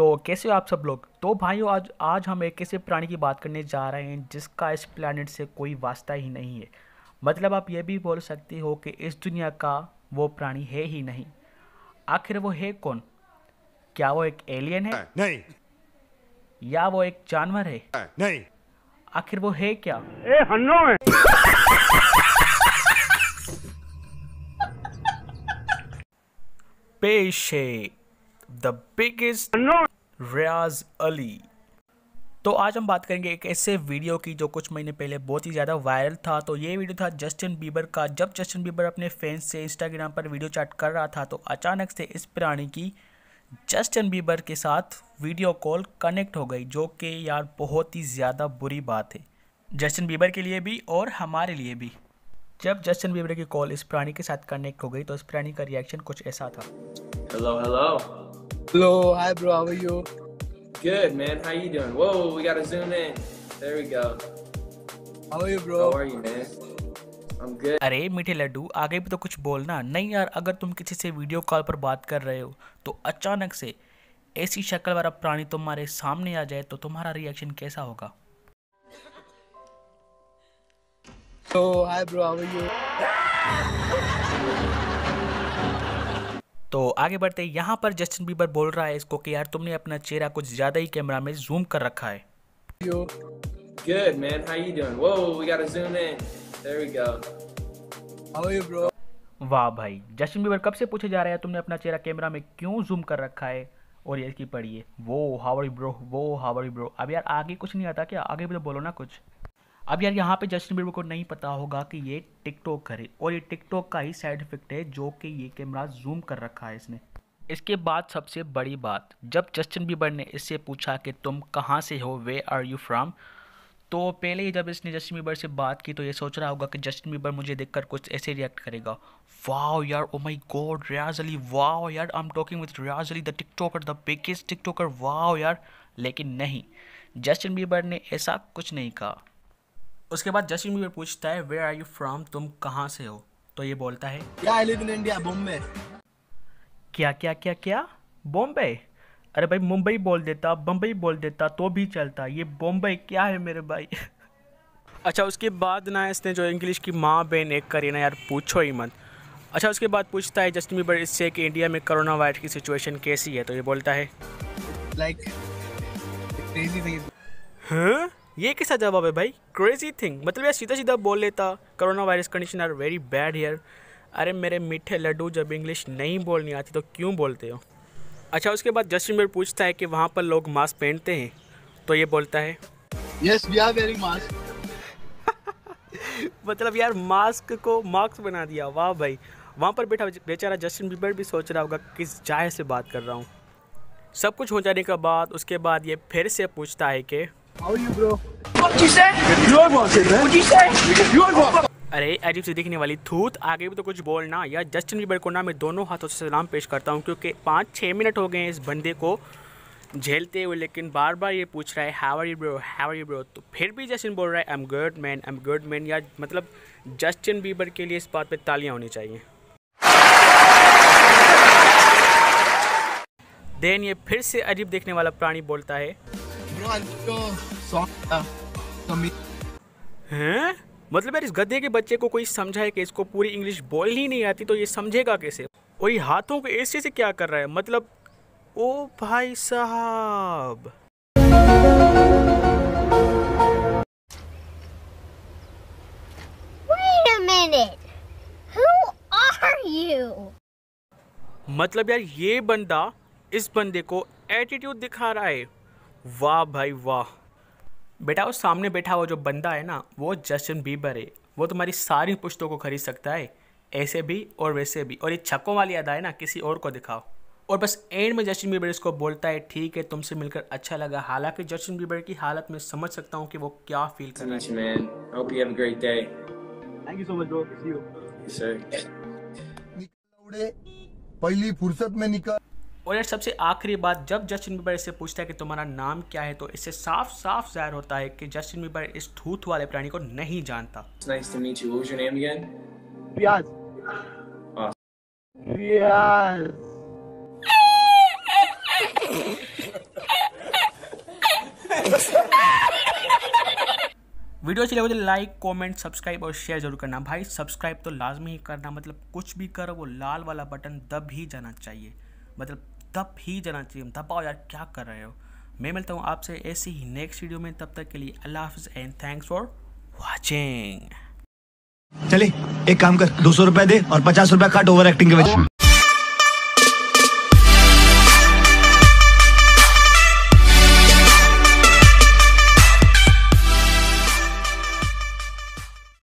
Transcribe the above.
कैसे हो आप सब लोग? तो भाइयों आज आज हम एक ऐसे प्राणी की बात करने जा रहे हैं जिसका इस प्लेनेट से कोई वास्ता ही नहीं है। मतलब आप ये भी बोल सकते हो कि इस दुनिया का वो प्राणी है ही नहीं। आखिर वो है कौन? क्या वो एक एलियन है? नहीं। या वो एक जानवर है? नहीं। आखिर वो है क्या? ए हन्नो है। पेश है द बिगेस्ट हन्नो रियाज अली। तो आज हम बात करेंगे एक ऐसे वीडियो की जो कुछ महीने पहले बहुत ही ज़्यादा वायरल था। तो ये वीडियो था जस्टिन बीबर का। जब जस्टिन बीबर अपने फैंस से इंस्टाग्राम पर वीडियो चैट कर रहा था तो अचानक से इस प्राणी की जस्टिन बीबर के साथ वीडियो कॉल कनेक्ट हो गई जो कि यार बहुत ही ज़्यादा बुरी बात है। जस्टिन बीबर के लिए भी और हमारे लिए भी। जब जस्टिन बीबर की कॉल इस प्राणी के साथ कनेक्ट हो गई तो इस प्राणी का रिएक्शन कुछ ऐसा था। Hello, hello. Hello, hi bro, how are you? Good, man. How you doing? Whoa, we gotta zoom in. There we go. How are you bro? How are you, man? I'm good. अरे मीठे लड्डू आगे भी तो कुछ बोलना नहीं यार अगर तुम किसी से वीडियो कॉल पर बात कर रहे हो तो अचानक से ऐसी शक्ल वाला प्राणी तुम्हारे सामने आ जाए तो तुम्हारा रिएक्शन कैसा होगा So, hi bro, how are you? तो आगे बढ़ते यहाँ पर जस्टिन बीबर बोल रहा है इसको कि यार तुमने अपना चेहरा कुछ ज़्यादा ही कैमरा में जूम कर रखा है Good, man. How you doing? Whoa, we gotta zoom in. There we go. How are you bro? वाह भाई जस्टिन बीबर कब से पूछे जा रहा है तुमने अपना चेहरा कैमरा में क्यों जूम कर रखा है और ये इसकी पढ़िए वो हावरी ब्रो वो हावरी ब्रो अब यार आगे कुछ नहीं आता क्या आगे भी तो बोलो ना कुछ अब यार यहाँ पे जस्टिन बीबर को नहीं पता होगा कि ये टिकटॉक करे। और ये टिकटॉक का ही साइड इफ़ेक्ट है जो कि ये कैमरा जूम कर रखा है इसने। इसके बाद सबसे बड़ी बात, जब जस्टिन बीबर ने इससे पूछा कि तुम कहाँ से हो वे आर यू फ्राम तो पहले ही जब इसने जस्टिन बीबर से बात की तो ये सोच रहा होगा कि जस्टिन बीबर मुझे देखकर कुछ ऐसे रिएक्ट करेगा। वाओ यार ओ my God Riyaz Ali wow यार I am talking with Riyaz Ali the tiktoker the biggest tiktoker wow यार। लेकिन नहीं जस्टिन बीबर ने ऐसा कुछ नहीं कहा। उसके बाद जस्टिन बीबर पूछता है वेयर आर यू फ्रॉम तुम कहाँ से हो? तो ये बोलता है Yeah, I live in India, Bombay. क्या क्या क्या क्या? बॉम्बे अरे भाई मुंबई बोल देता बम्बई बोल देता तो भी चलता। ये बॉम्बे क्या है मेरे भाई? अच्छा उसके बाद ना इसने जो इंग्लिश की माँ बहन एक करी ना यार पूछो ही मत। अच्छा उसके बाद पूछता है जस्टिन बीबर इससे कि इंडिया में कोरोना वायरस की सिचुएशन कैसी है? तो ये बोलता है लाइक Like, हाँ ये कैसा जवाब है भाई? क्रेजी थिंग मतलब यार सीधा सीधा बोल लेता। Corona virus condition are very bad here अरे मेरे मीठे लड्डू जब इंग्लिश नहीं बोलनी आती तो क्यों बोलते हो? अच्छा उसके बाद जस्टिन बीबर पूछता है कि वहाँ पर लोग मास्क पहनते हैं? तो ये बोलता है yes we are wearing mask मतलब यार मास्क को मास्क बना दिया। वाह भाई। वहाँ पर बैठा बेचारा जस्टिन बीबर भी सोच रहा होगा किस जाय से बात कर रहा हूँ। सब कुछ हो जाने के बाद उसके बाद ये फिर से पूछता है कि How are you bro? What you say? You are bossing, man. What you say? You are bossing. अरे अजीब सी दिखने वाली थूत आगे भी तो कुछ बोलना या जस्टिन बीबर को ना मैं दोनों हाथों से सलाम पेश करता हूँ क्योंकि पाँच छः मिनट हो गए हैं इस बंदे को झेलते हुए लेकिन बार बार ये पूछ रहा है how are you bro how are you bro तो फिर भी जस्टिन बोल रहा है I am good man I am good man या मतलब जस्टिन बीबर के लिए इस बात पे तालियाँ होनी चाहिए देन ये फिर से अजीब देखने वाला प्राणी बोलता है हैं? मतलब यार इस गधे के बच्चे को कोई समझाए कि इसको पूरी इंग्लिश बोलनी नहीं आती तो ये समझेगा कैसे? और ये हाथों को ऐसे से क्या कर रहा है? मतलब ओ भाई साहब? मतलब यार ये बंदा इस बंदे को एटीट्यूड दिखा रहा है। वाह भाई वाह बेटा वो सामने बैठा हुआ जो बंदा है ना वो जस्टिन बीबर है वो तुम्हारी सारी पुश्तों को खरीद सकता है ऐसे भी और वैसे भी और ये छक्कों वाली अदा है ना किसी और को दिखाओ और बस एंड में जस्टिन बीबर इसको बोलता है ठीक है तुमसे मिलकर अच्छा लगा हालाँकि जस्टिन बीबर की हालत में समझ सकता हूँ कि वो क्या फील कर रहा है meet you, man. I hope you have a great day. Thank you so much bro. See you. Yes, sir. पहली फुर्सत में निकल और यार सबसे आखिरी बात जब जस्टिन बीबर इससे पूछता है कि तुम्हारा नाम क्या है तो इससे साफ़ साफ़ ज़ाहिर होता है कि जस्टिन बीबर इस थूथ वाले प्राणी को नहीं जानता। वीडियो अच्छी लगे तो लाइक कमेंट सब्सक्राइब और शेयर ज़रूर करना। भाई सब्सक्राइब तो लाजमी ही करना मतलब कुछ भी करो वो लाल वाला बटन दब ही जाना चाहिए। मतलब तब ही जाना चाहिए। दबाओ यार, क्या कर रहे हो? मैं मिलता हूँ आपसे ऐसी ही नेक्स्ट वीडियो में। तब तक के लिए अल्लाह हाफिज़ एंड थैंक्स फॉर वॉचिंग चले, एक काम कर, दो सौ रुपए दे और पचास रुपए काट ओवर एक्टिंग के वजह